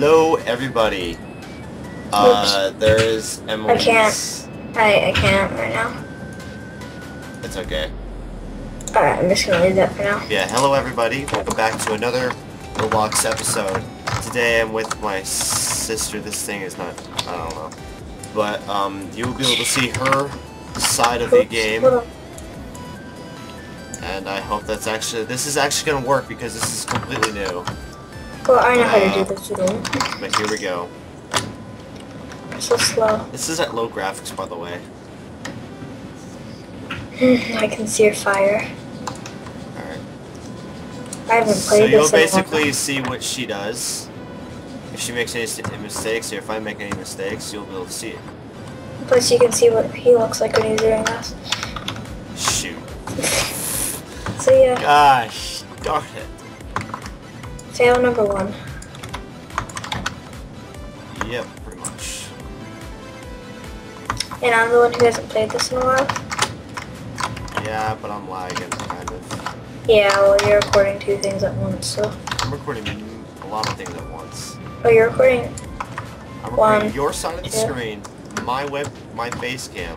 Hello, everybody. Uh, there is Emily. I can't. I, I can't right now. It's okay. Alright, I'm just gonna leave that for now. Yeah, hello, everybody. Welcome back to another Roblox episode. Today I'm with my sister. This thing is not. I don't know. But um, you will be able to see her side of the game, and I hope that's actually. This is actually gonna work because this is completely new. Well, I know how to do this, you don't. But here we go. So slow. This is at low graphics, by the way. I can see your fire. Alright. I haven't played So you'll this in a basically see what she does. If she makes any mistakes, or if I make any mistakes, you'll be able to see it. Plus, you can see what he looks like when he's doing this. Shoot. So yeah, Gosh, darn it. Fail number one. Yep, pretty much. And I'm the one who hasn't played this in a while. Yeah, but I'm lagging, kind of. Yeah, well, you're recording two things at once, so. I'm recording a lot of things at once. Oh, you're recording. I'm recording One, your side of the two. screen, my web, my face cam,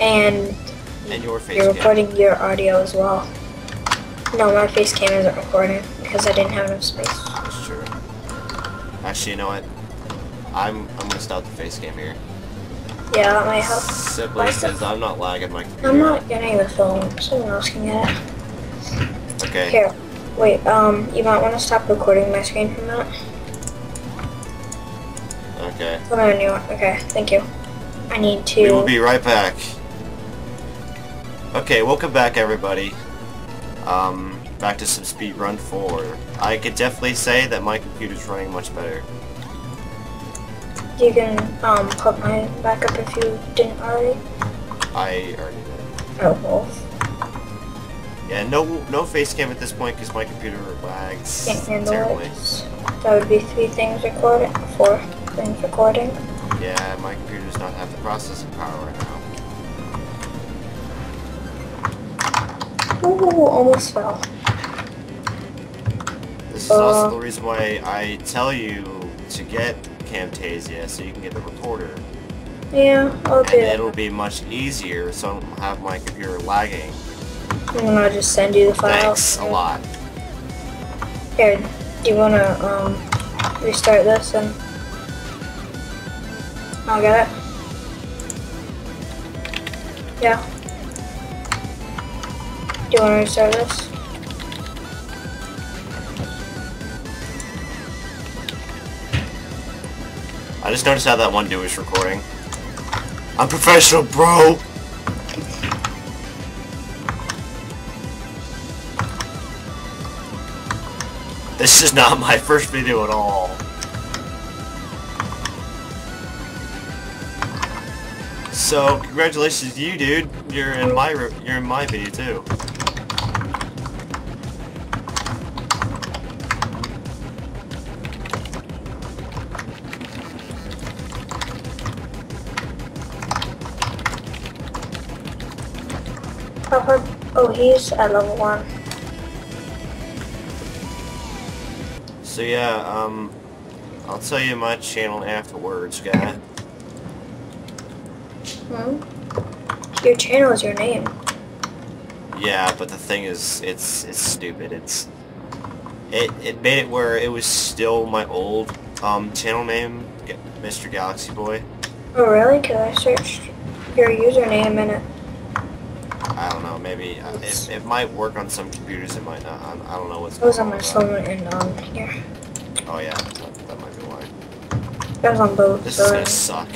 And and your face you're cam. recording your audio as well. No, my face cam isn't recording because I didn't have enough space. That's true. Actually, you know what? I'm I'm gonna stop the face cam here. Yeah, that might help. Simply because I'm not lagging my computer. I'm not getting the film. Someone else can get it. Okay. Here. Wait, um, you might want to stop recording my screen for a minute. Okay. Put on a new one. Okay, thank you. I need to. We will be right back. Okay, welcome back everybody. Um, back to some speedrun 4. I could definitely say that my computer's running much better. You can um put my back up if you didn't already. I already did. Oh well. Yeah, no no face cam at this point because my computer lags Can't handle terribly. it. That would be three things recording. Four things recording. Yeah, my computer does not have the processing power right now. Ooh, almost fell. This is Uh. also the reason why I tell you to get Camtasia so you can get the recorder. Yeah, I'll And it. it'll be much easier so I don't have my computer lagging. And then I'll just send you the file. Thanks a lot. Here, do you wanna um restart this and I'll get it? Yeah. Do you wanna restart this? I just noticed how that one dude was recording. I'm professional, bro! This is not my first video at all. So, congratulations to you, dude. You're in my you're in my video too. He's at level one. So yeah, um, I'll tell you my channel afterwards, guy. Hmm? Your channel is your name. Yeah, but the thing is, it's it's stupid. It's it it made it where it was still my old um channel name, Mr. Galaxy Boy. Oh, really? Cause I searched your username and it. I don't know, maybe uh, it, it might work on some computers, it might not. I, I don't know what's It was going on my with phone and on here. Oh yeah, that, that might be why. It was on both. This so is gonna suck.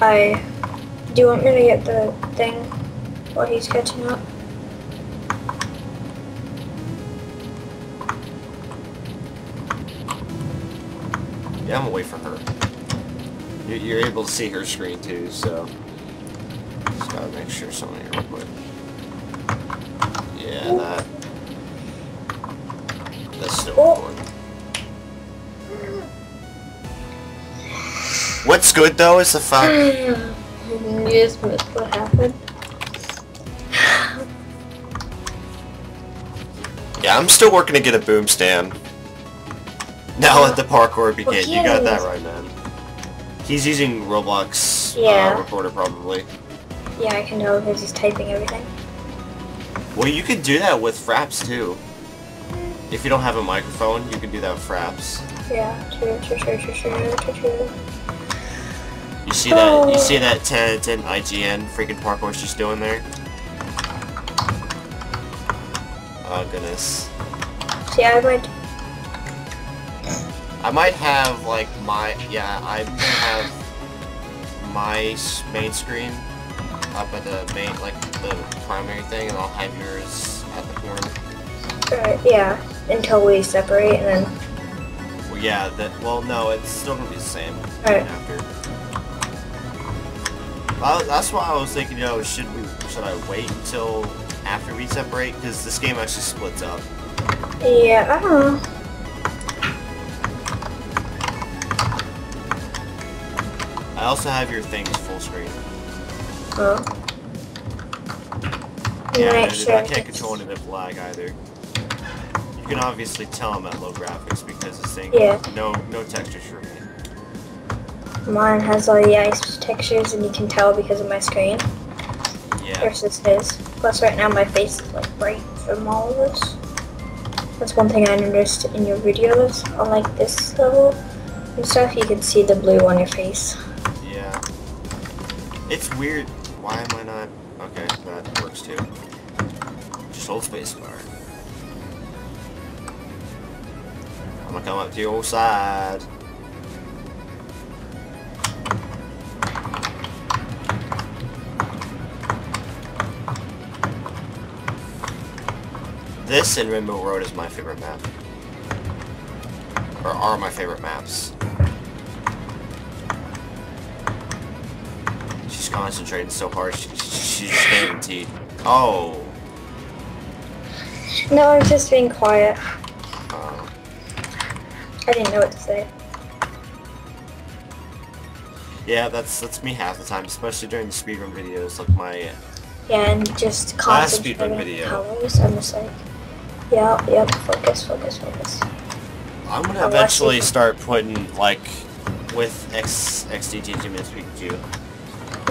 I. Do you want me to get the thing while he's catching up? Yeah, I'm away from her. You're able to see her screen too, so just gotta make something here real quick. Yeah, that. That's still Oh. recording. What's good though is the fact. just what happened. Yeah, I'm still working to get a boom stand. Now let the parkour begin. You got that right, man. He's using Roblox Yeah. uh, recorder probably. Yeah, I can tell because he's typing everything. Well, you could do that with Fraps too. If you don't have a microphone, you can do that with Fraps. Yeah, true, true, true, true, true, true. You see that? You Oh. see that 10 out of 10 IGN freaking parkour's just doing there? Oh goodness. See, I might. I might have like my yeah. I have my main screen up at the main like the primary thing, and I'll have yours at the corner. Alright, yeah, until we separate and then. Well, yeah. That well, no, it's still gonna be the same Alright. after. Well, that's why I was thinking. You know, should we? Should I wait until after we separate? Because this game actually splits up. Yeah, I don't know. I also have your things full screen. Oh. Yeah, Right, and sure. I can't control any of the lag either. You can obviously tell I'm at low graphics because this thing, Yeah. no, no textures for me. Mine has all the ice textures, and you can tell because of my screen Yeah, versus his. Plus, right now my face is like bright from all of this. That's one thing I noticed in your videos on like this level and stuff. You can see the blue on your face. yeah. It's weird. Why am I not? Okay, that works too. Just hold spacebar. I'm gonna come up to your side. This and Rainbow Road is my favorite map. Or are my favorite maps. Concentrating so hard, she, she's just getting teeth. Oh. No, I'm just being quiet. Uh, I didn't know what to say. yeah, that's that's me half the time, especially during the speedrun videos, like my Yeah, and just concentrating Last speedrun video. colors. I'm just like, yeah, yep, focus, focus, focus. I'm gonna watched eventually start putting like with X XDT Minutes Pikachu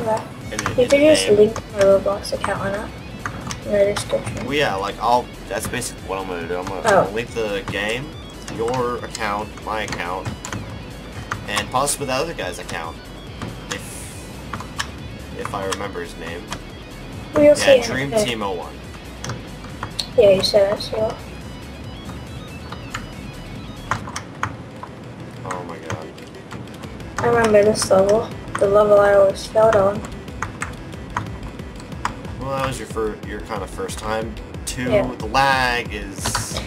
In, the- You could just link my Roblox account on it in the description. Well, yeah, like I'll. That's basically what I'm gonna do. I'm gonna Oh. link the game, your account, my account, and possibly the other guy's account, if if I remember his name. We'll see. Yeah, a Dream. Team 01. Yeah, you said that, so. Oh my god. I remember this level. The level I always failed on. Well, that was your first, your kind of first time. Two, Yeah. the lag is.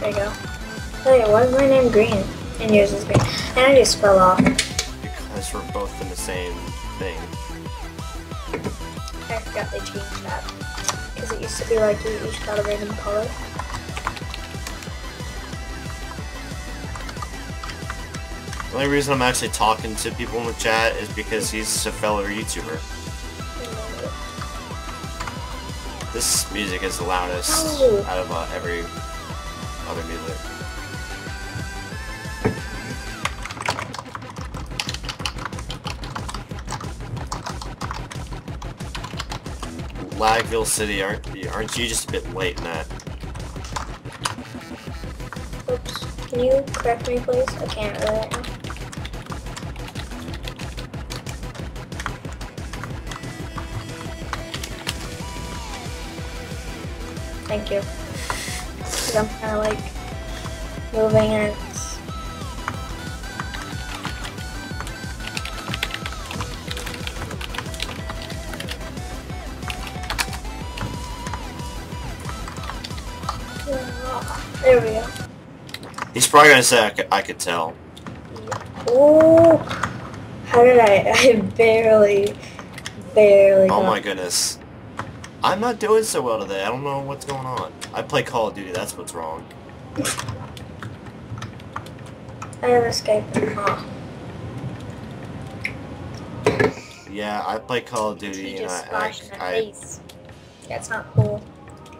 There you go. Oh yeah, why is my name green? And yours is green. And I just fell off. because we're both in the same thing. I forgot they changed that. Because it used to be like you each got a random color. The only reason I'm actually talking to people in the chat is because he's a fellow YouTuber. This music is the loudest Oh. out of uh, every other music. Lagville City, aren't aren't you just a bit late in that? Oops. Can you correct me, please? I can't really now. Thank you. I'm kind of like moving and it's. There we go. He's probably gonna say I could, I could tell. Oh, how did I? I barely, barely. Oh got- my goodness. I'm not doing so well today. I don't know what's going on. I play Call of Duty, that's what's wrong. I have escaped. Huh. Yeah, I play Call of Duty and just I, splashed in my I, I face. That's not cool.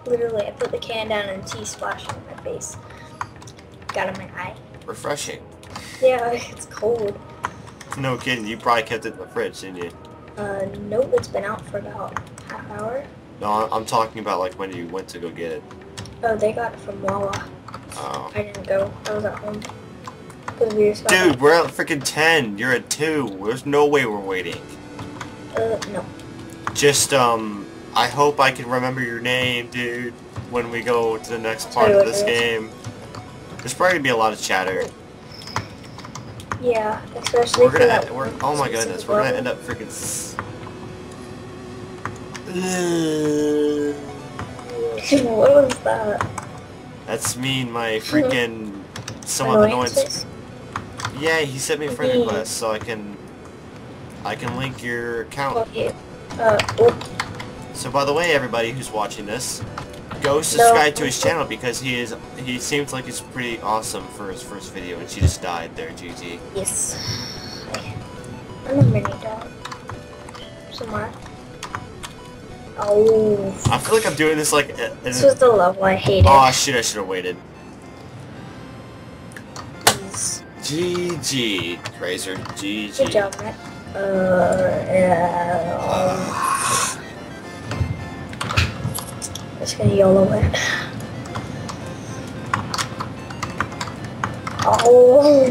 Literally, I put the can down and tea splashed in my face. Got in my eye. refreshing. Yeah, it's cold. No kidding, you probably kept it in the fridge, didn't you? Uh, nope, it's been out for about half hour. No, I'm talking about like when you went to go get it. Oh, they got it from Wawa. Oh. I didn't go. I was at home. We Dude, we're at freaking 10. You're at 2. There's no way we're waiting. Uh, no. Just, um, I hope I can remember your name, dude, when we go to the next part of this game. There's probably gonna be a lot of chatter. Yeah, especially We're gonna, that we're, oh my goodness, we're gonna end up freaking... s- what was that? That's me and my freaking somewhat annoyance. Annoyances? Yeah, he sent me a friend request so I can I can link your account. Okay. Uh, So by the way, everybody who's watching this, go subscribe to his channel because he is he seems like he's pretty awesome for his first video and she just died there, GG. yes. I'm a mini dog. Somewhere. Oh. I feel like I'm doing this like uh, This was the level I hated. Oh shit, I should have waited. GG, Razor, Good job, Matt. Uh, yeah. um, Just gonna YOLO it. Oh.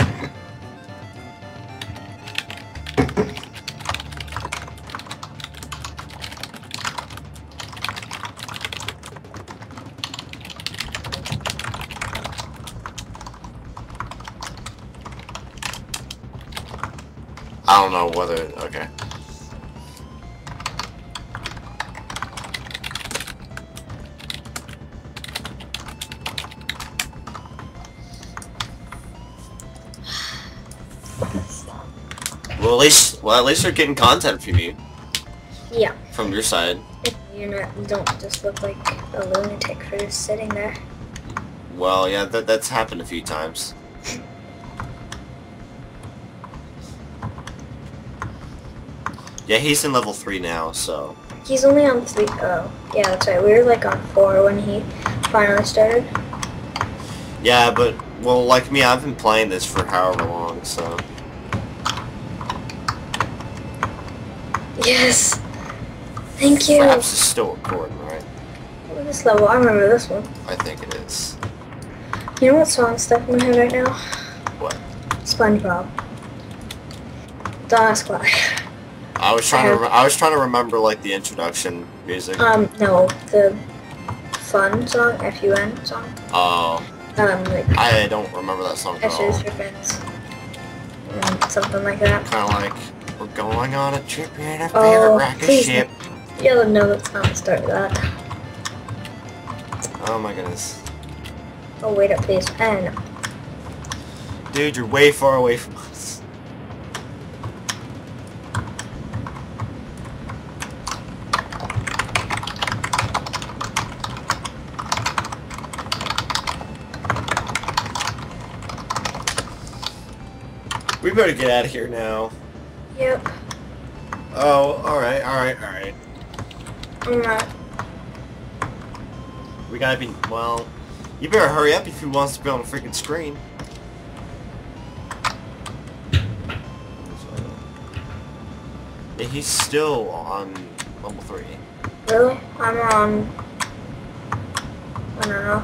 I don't know whether okay. Well, at least, well, at least you're getting content from you, Yeah. from your side. You're not, you don't just look like a lunatic for just sitting there. Well, yeah, that, that's happened a few times. Yeah, he's in level 3 now, so... He's only on three oh Yeah, that's right. We were like on four when he finally started. Yeah, but, well, like me, I've been playing this for however long, so... Yes. Thank you. Fraps is still recording, right? This level, I remember this one. I think it is. You know what song stuck in my head right now? What? SpongeBob. Don't ask why. I was trying to rem- I was trying to remember, like, the introduction music. Um, no, the fun song, F-U-N song. Oh, Um, like, I don't remember that song at F all. is for friends. Um, something like that. Kind of like, we're going on a trip in a favorite Oh, rocket please ship. You'll know that's not the start of that. Oh my goodness. Oh, wait up, please. And Dude, you're way far away from us. We better get out of here now. Yep. Oh, alright, alright, alright. I'm not. We gotta be, well, you better hurry up if he wants to be on the freaking screen. Yeah, he's still on level 3. Really? I'm on. I don't know.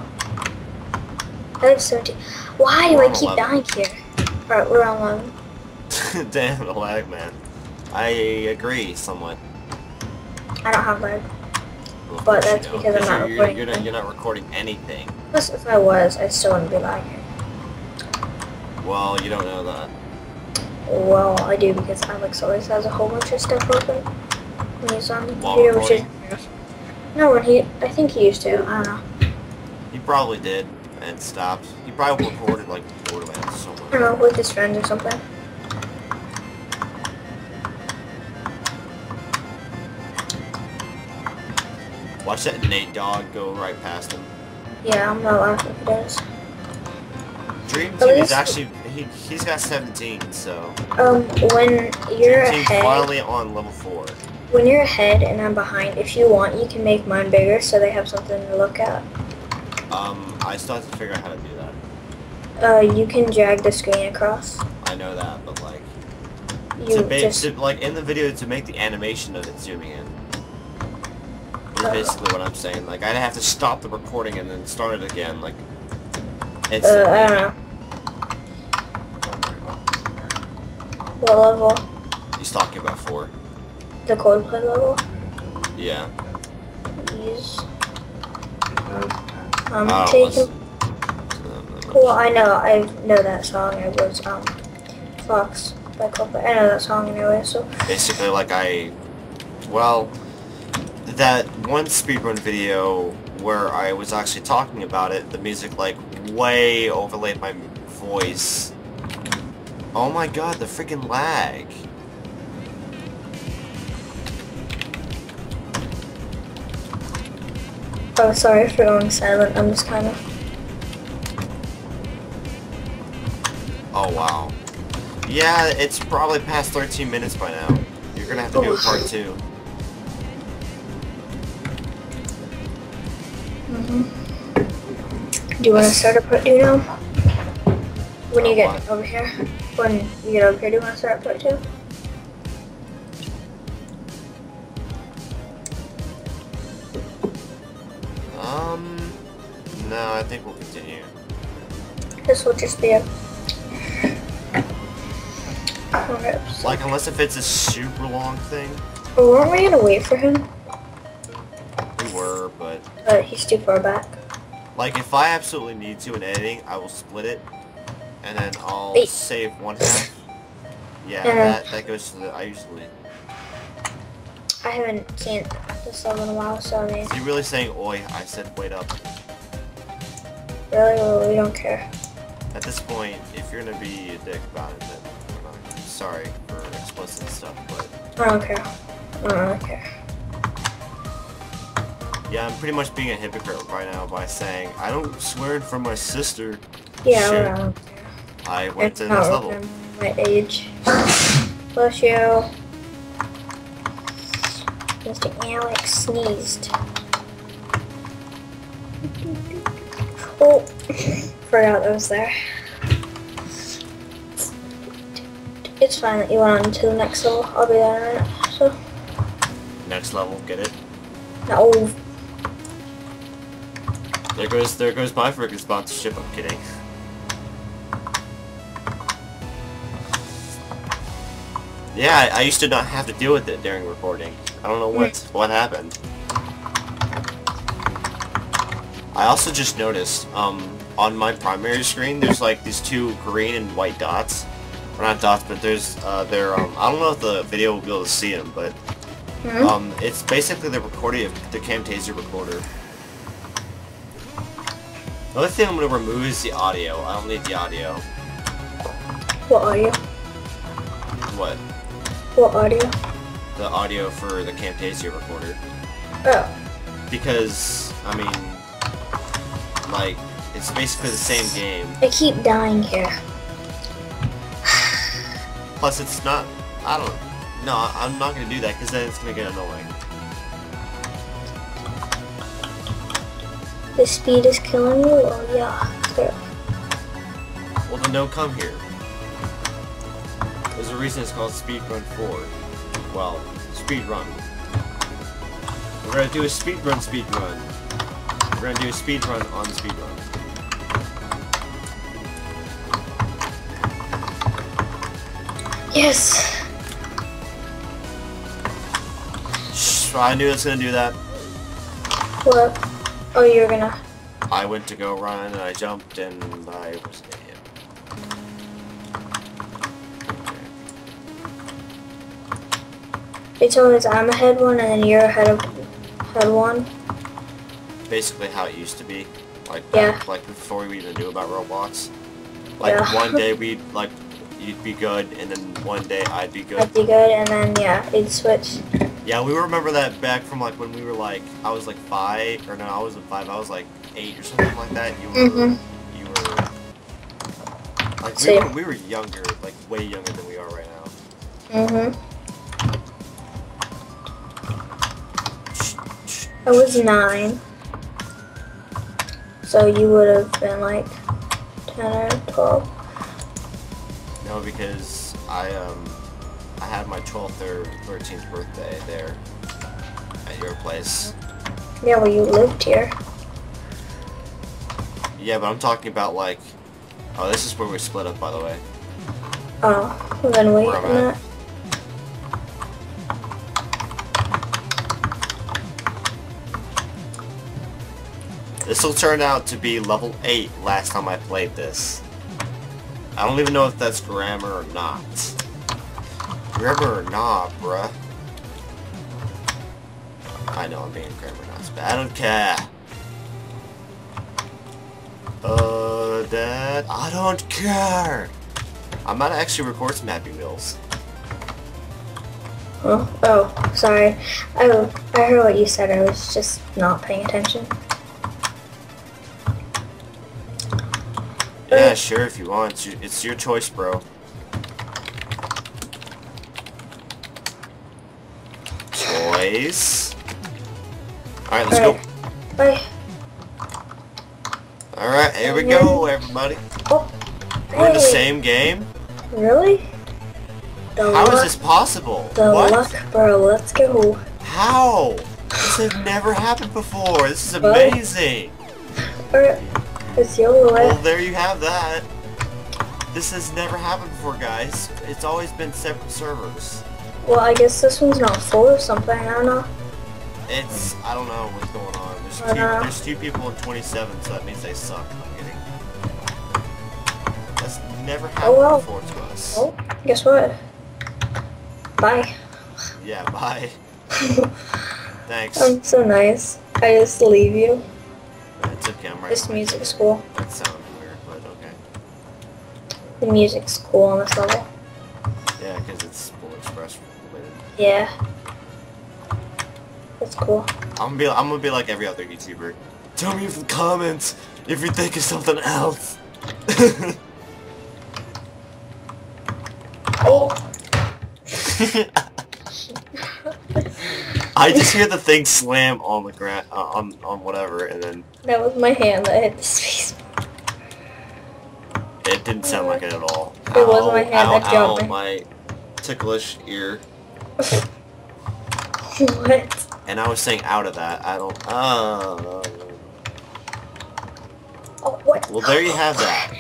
I have 17. Why do I keep 11. dying here? Alright, we're on 11. Damn, the lag, man. I agree somewhat. I don't have lag. Well, But you that's because I'm not you're, recording You're, not, you're not recording anything. Plus, if I was, I still wouldn't be lagging. Well, you don't know that. Well, I do because Alex always has a whole bunch of stuff open when he's on the While computer, which is. No, when he. I think he used to. I don't know. He probably did and stopped. He probably recorded like Borderlands I don't know, with his friends or something. Watch that Nate dog go right past him. Yeah, I'm not laughing if he does. Dream Team is actually he, he's got 17, so... Um, when you're 17 ahead, finally on level 4. when you're ahead and I'm behind, if you want, you can make mine bigger so they have something to look at. Um, I still have to figure out how to do that. Uh, you can drag the screen across. I know that, but like... You to, just to, like, in the video, to make the animation of it zooming in. Is Uh. basically what I'm saying. Like, I'd have to stop the recording and then start it again, like... It's... uh, I don't know what level. He's talking about 4. The Coldplay level. Yeah. Use. I'm Oh, taking. listen. Well, I know. I know that song. It was um, Fox by Coldplay. I know that song anyway. So basically like I well that one speedrun video where I was actually talking about it the music like way overlaid my voice oh my god the freaking lag Oh, sorry for going silent. I'm just kind of. oh wow yeah it's probably past 13 minutes by now you're gonna have to do a part two Do you want to start a part two now? When you get over here. When you get over here, do you want to start part two? um no I think we'll continue This will just be a. Like unless if it's a super long thing Oh, weren't we gonna wait for him? He's too far back. Like, if I absolutely need to in editing, I will split it, and then I'll Wait. save one half. Yeah, Yeah. that, that goes to the, I usually... I haven't seen this level in a while, so I mean, he really saying, oi, I said wait up. really, well, we don't care. At this point, if you're gonna be a dick about it, then I'm not sorry for explicit stuff, but... I don't care. I don't really care. Yeah, I'm pretty much being a hypocrite right now by saying, I don't swear of my sister. Yeah, Shit. I. I went It's to the next not level. my age. Bless you. Mr. Alex sneezed. Oh, forgot that was there. It's fine that you went on to the next level. I'll be there in a minute. So, Next level, get it? no. There goes, there goes my freaking sponsorship, I'm kidding. Yeah, I used to not have to deal with it during recording. I don't know what what happened. I also just noticed, um, on my primary screen, there's like these two green and white dots. Or not dots, but there's, uh, they're, um, I don't know if the video will be able to see them, but, um, it's basically the recording of the Camtasia recorder. The only thing I'm gonna remove is the audio. I don't need the audio. What audio? What? What audio? The audio for the Camtasia recorder. Oh, Because, I mean, like, it's basically the same game. I keep dying here. Plus, it's not, I don't, no, I'm not gonna do that because then it's gonna get annoying. The speed is killing you? Oh yeah. There. Well, then don't come here. There's a reason it's called Speedrun 4. Well, Speedrun. We're gonna do a speedrun speedrun. We're gonna do a speedrun on speedrun. Yes. Shh, I knew it was gonna do that. What? Oh, you're gonna. I went to go run and I jumped and I was an idiot. It's always I'm ahead one and then you're ahead of head one. Basically how it used to be. Like Yeah. back, like before we even knew about Roblox. Like Yeah. one day we'd like you'd be good and then one day I'd be good. I'd be good, and then yeah, it'd switch. Yeah, we remember that back from like when we were like I was like five or no, I wasn't five, I was like eight or something like that. You were Mhm. you were like we were, we were younger, like way younger than we are right now. Mm-hmm. I was nine. So you would have been like 10 or 12. No, because I um had my 12th or 13th birthday there at your place. Yeah, well, you lived here. Yeah, but I'm talking about like. Oh, this is where we split up, by the way. Oh, well, then wait a minute. This will turn out to be level 8 last time I played this. I don't even know if that's grammar or not. Grammar or not, bruh. I know I'm being grammar nuts, but I don't care. Uh, Dad, I don't care. I might actually record some Happy Meals. Oh, oh, sorry. Oh, I heard what you said. I was just not paying attention. Yeah, sure, if you want. It's your choice, bro. Alright, let's go. Bye. Alright, here we go, everybody. Oh, We're in the same game? Really? The How luck, is this possible? The what? luck, bro. Let's go. How? This has never happened before. This is amazing. Alright, It's YOLO Well, there you have that. This has never happened before, guys. It's always been separate servers. Well, I guess this one's not full or something. I don't know. It's I don't know what's going on. There's two there's two people in 27, so that means they suck. I'm kidding. That's never oh, happened well. before to us. Oh, guess what? Bye. Yeah, bye. Thanks. I'm so nice. I just leave you. it's okay. I'm right. This you. cool. That sounds weird, but okay. The music's cool on this level. Yeah, because it's full express. Yeah. That's cool. I'm gonna be I'm gonna be like every other YouTuber. Tell me in the comments if you think of something else. Oh. I just hear the thing slam on the ground, uh, on on whatever, and then That was my hand that hit the space. it didn't sound like it at all. It was my hand ow, that jumped ow, my ticklish ear, what? and I was saying out of that. I don't. Uh, Oh, what? well, there you have that.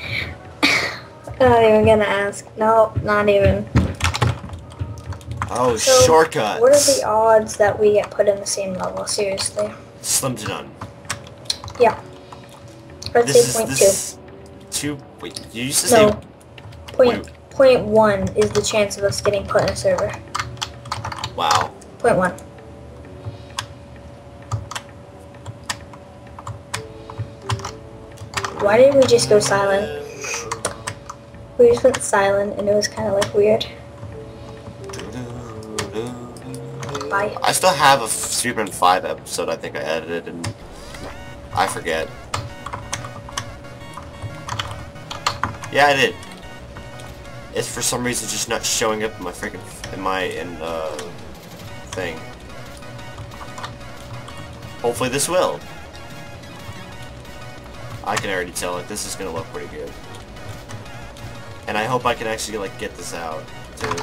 I'm not even gonna ask. No, not even. Oh, So, shortcuts. What are the odds that we get put in the same level? Seriously. Slim to none. Yeah. Let's This is say point this two. is two. Wait, you used to say No. Point, point one is the chance of us getting put in a server. Wow. Point one. Why did we just go silent? We just went silent and it was kind of like weird. Bye. I still have a Superman 5 episode I think I edited and I forget. Yeah, I did. It's for some reason just not showing up in my freaking in my in uh thing. Hopefully this will. I can already tell like this is gonna look pretty good. And I hope I can actually like get this out too.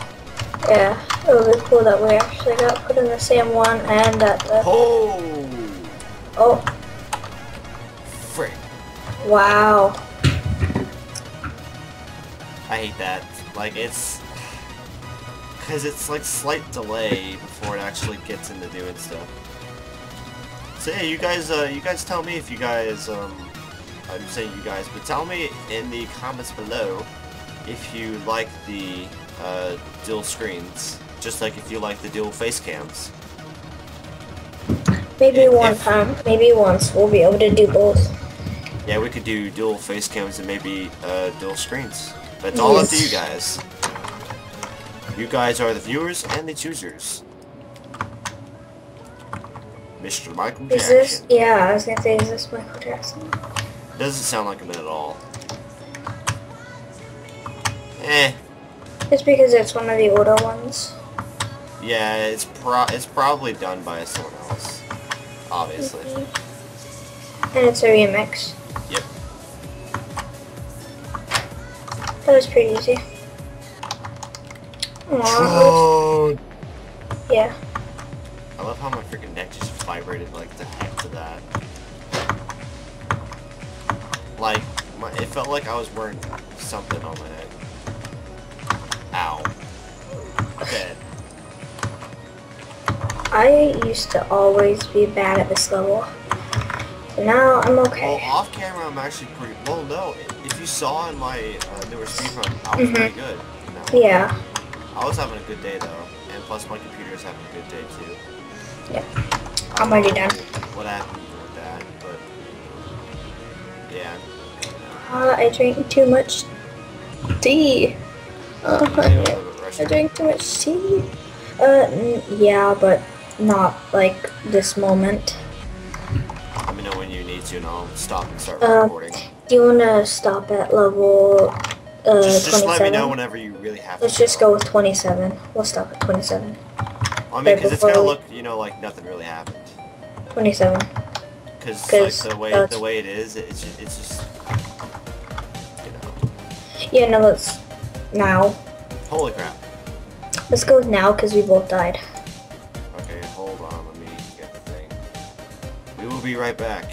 Yeah, it would be cool that we actually got put in the same one and that the... Oh Oh, frick. wow. I hate that. Like, it's... Because it's, like, slight delay before it actually gets into doing stuff. So, yeah, you guys, uh, you guys tell me if you guys, um... I'm saying you guys, but tell me in the comments below if you like the, uh, dual screens. Just like if you like the dual face cams. Maybe If- one time, maybe once, we'll be able to do both. Yeah, we could do dual face cams and maybe, uh, dual screens. But it's all up to you guys. You guys are the viewers and the choosers. Mr. Michael Is Jackson. this... Yeah, I was gonna say, is this Michael Jackson? Doesn't sound like him at all. Eh. It's because it's one of the older ones. Yeah, it's pro it's probably done by someone else. Obviously. And it's a remix. Yep. That was pretty easy. Oh, yeah. I love how my freaking neck just vibrated like the heck to that. Like, my, it felt like I was wearing something on my head. Ow. Dead. I used to always be bad at this level. So now I'm okay. Well, off camera, I'm actually pretty. Well, no. If you saw in my uh, newer speedrun, I was Mhm. pretty good. Yeah. I was having a good day though, and plus my computer is having a good day too. Yep. I I'm already done. What happened with that? But yeah. Uh, I drank too much tea. Uh, I little bit rushed. drank too much tea. Uh, yeah, but not like this moment. Let me know when you need to, and I'll stop and start Uh, recording. Do you want to stop at level uh, Just, just let me 27? know whenever you really have to. Let's just go with 27. We'll stop at 27. I mean, because it's gonna look, you know, like nothing really happened. 27. Because like the way the way it is, it's just, it's just, you know. Yeah, no, let's now. Holy crap. Let's go with now because we both died. Okay, hold on. Let me get the thing. We will be right back.